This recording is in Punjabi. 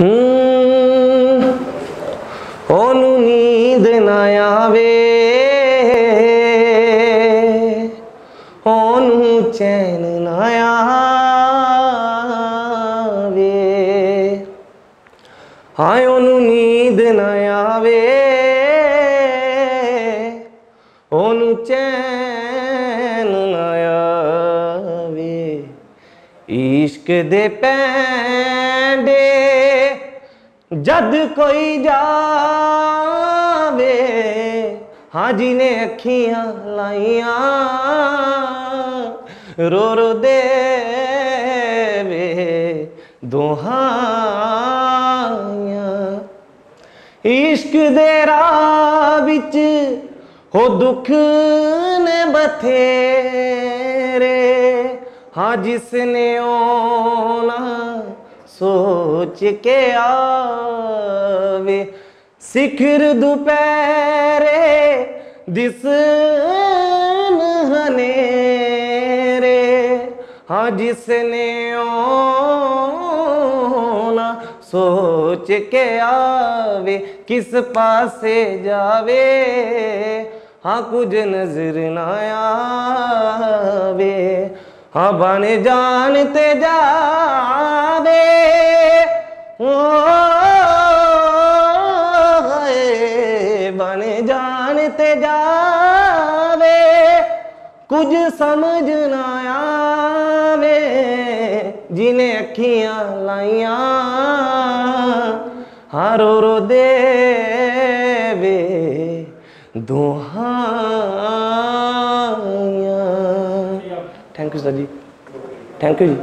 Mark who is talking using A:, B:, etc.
A: ਹੂੰ। ਉਹਨੂੰ ਨੀਂਦ ਨਾ ਆਵੇ। ਉਹਨੂੰ ਚੈਨ ਨਾ ਆਵੇ। ਹਾਏ, ਉਹਨੂੰ ਨੀਂਦ ਨਾ ਆਵੇ। ਉਹਨੂੰ ਚੈਨ ਨਾ ਆਵੇ। ਇਸ਼ਕ ਦੇ ਪੈਂਡੇ ਜਦ ਕੋਈ ਜਾਵੇ ਹਾਜੀ ਨੇ ਅੱਖੀਆਂ ਲਾਈਆਂ। ਰੋ ਰੋ ਦੇਵੇ ਦੁਹਾਈਆਂ। ਇਸ਼ਕ ਦੇ ਰਾਹ ਵਿੱਚ ਹੋ ਦੁੱਖ ਨੇ ਬਥੇਰੇ। ਹਾਂ ਜਿਸ ਨੇ ਆਉਣਾ ਸੋਚ ਕੇ ਆਵੇ। ਸਿਖਰ ਦੁਪਹਿਰੇ ਦਿਸਨ ਹਨੇਰੇ ਹਾਂ ਜਿਸ ਨੇ ਆਉਣਾ ਸੋਚ ਕੇ ਆਵੇ, ਕਿਸ ਪਾਸੇ ਜਾਵੇ। ਹਾਂ ਕੁਝ ਨਜ਼ਰ ਨਾ ਆਵੇ। ਹਾਂ ਬਣ ਜਾਣ ਤੇ ਜਾਵੇ। ਓ, ਹਾਏ, ਬਣ ਜਾਣ ਤੇ ਜਾਵੇ। ਕੁਝ ਸਮਝ ਨਾ ਆਵੇ, ਜਿਨੇ ਅੱਖੀਆਂ ਲਾਈਆਂ। ਹਾਰੋ ਰੋ ਦੇਵੇ ਦੁਹਾਈਆਂ thank you sir ji thank you ji